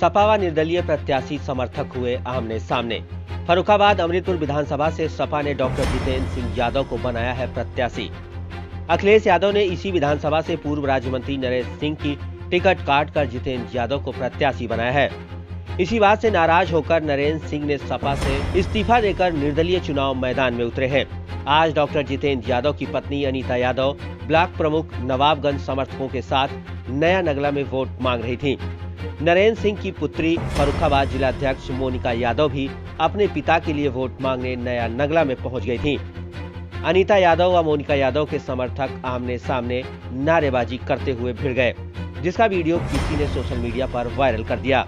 सपा व निर्दलीय प्रत्याशी समर्थक हुए आमने सामने। फरुखाबाद अमृतपुर विधानसभा से सपा ने डॉक्टर जितेंद्र सिंह यादव को बनाया है प्रत्याशी। अखिलेश यादव ने इसी विधानसभा से पूर्व राज्य मंत्री नरेश सिंह की टिकट काट कर जितेंद्र यादव को प्रत्याशी बनाया है। इसी बात से नाराज़ होकर नरेंद्र सिंह ने सपा से इस्तीफा देकर निर्दलीय चुनाव मैदान में उतरे हैं। आज डॉक्टर जितेंद्र यादव की पत्नी अनीता यादव, ब्लॉक प्रमुख नवाबगंज समर्थकों के साथ नया नगला में वोट मांग रही थी। नरेंद्र सिंह की पुत्री फरुखाबाद जिला अध्यक्ष मोनिका यादव भी अपने पिता के लिए वोट मांगने नया नगला में पहुँच गई थी। अनीता यादव व मोनिका यादव के समर्थक आमने सामने नारेबाजी करते हुए भिड़ गए, जिसका वीडियो किसी ने सोशल मीडिया पर वायरल कर दिया।